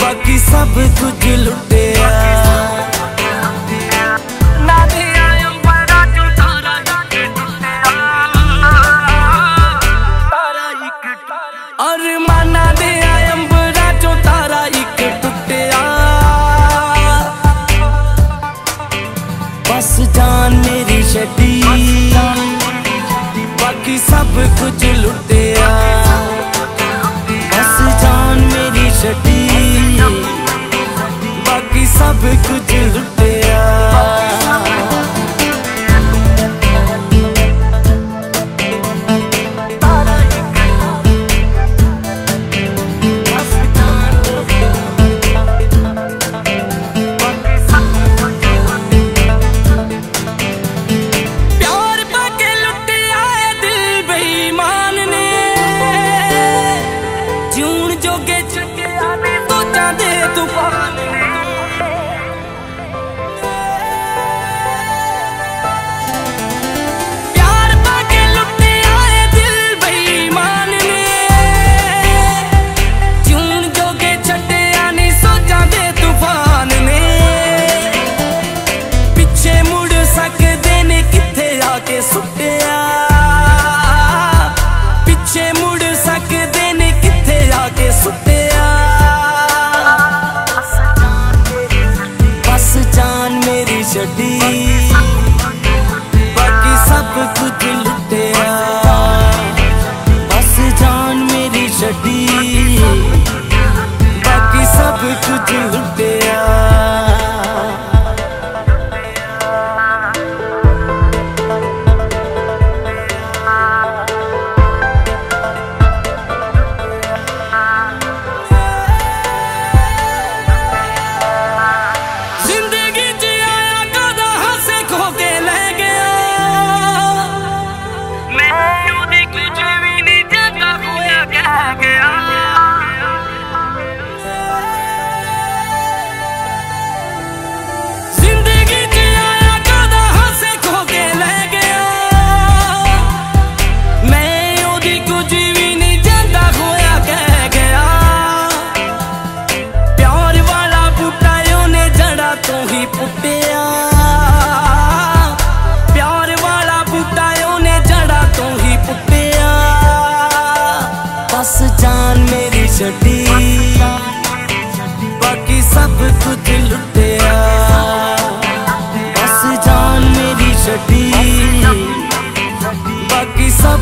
बाकी सब कुछ लुटिया। दे राजो तारा एक टुटिया। बस जान मेरी छड़ी बाकी सब कुछ लुटे ਛੱਡੀ। ਬਾਕੀ ਸਭ ਕੁਝ ਲੁੱਟ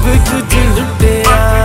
Eu te do the.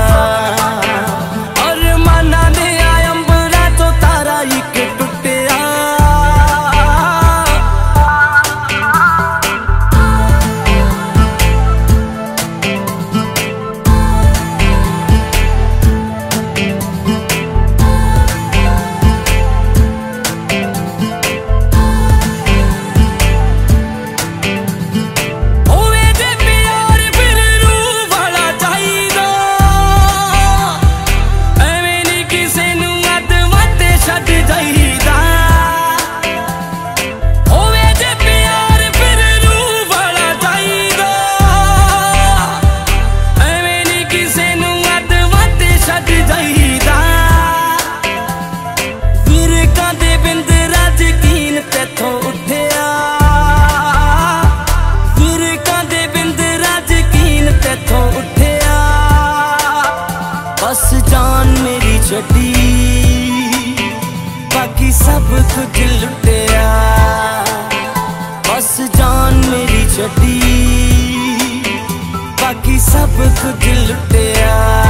सब तो कुछ लुटिया बस जान मेरी छी बाकी सब तो कुछ लुटिया